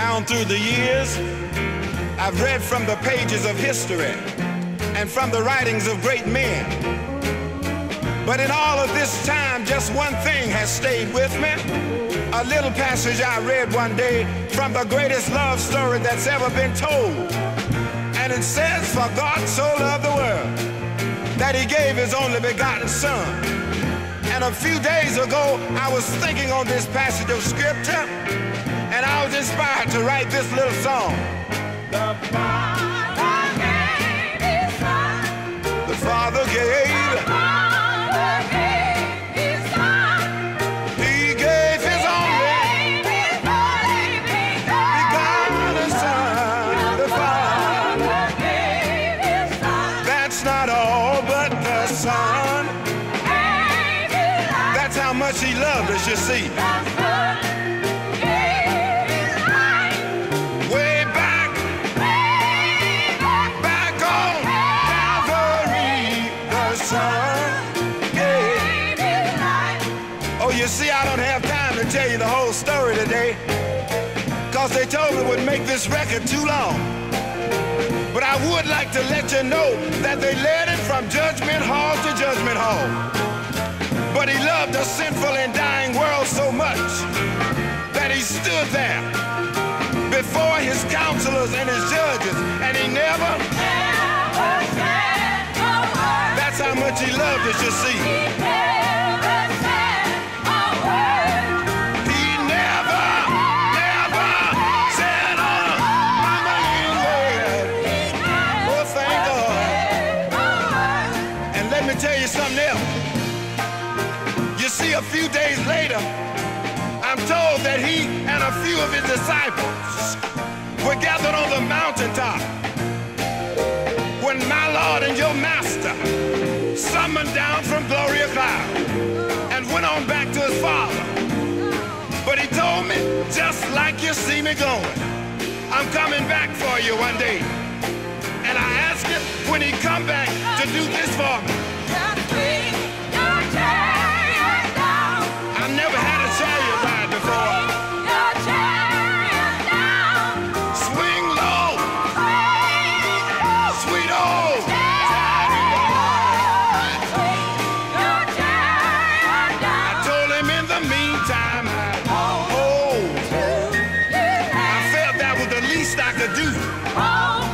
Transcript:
Down through the years, I've read from the pages of history and from the writings of great men. But in all of this time, just one thing has stayed with me. A little passage I read one day from the greatest love story that's ever been told. And it says, For God so loved the world that he gave his only begotten son. And a few days ago, I was thinking on this passage of scripture, and I was inspired to write this little song. Much he loved us, you see. Way back, back on Calvary, the Son gave. his. Oh, you see, I don't have time to tell you the whole story today, cause they told me it would make this record too long. But I would like to let you know that they led it from judgment stood there before his counselors and his judges, and he never, Never said a word. that's how much he loved us, you see. He never said a word. He never, never said a word. Oh, thank God. said a word. And let me tell you something else. You see, a few days later, a few of his disciples were gathered on the mountaintop when my Lord and your Master summoned down from Gloria Cloud and went on back to his Father. But he told me, just like you see me going, I'm coming back for you one day. And I asked him when he come back to do this for me. least I could do. Oh.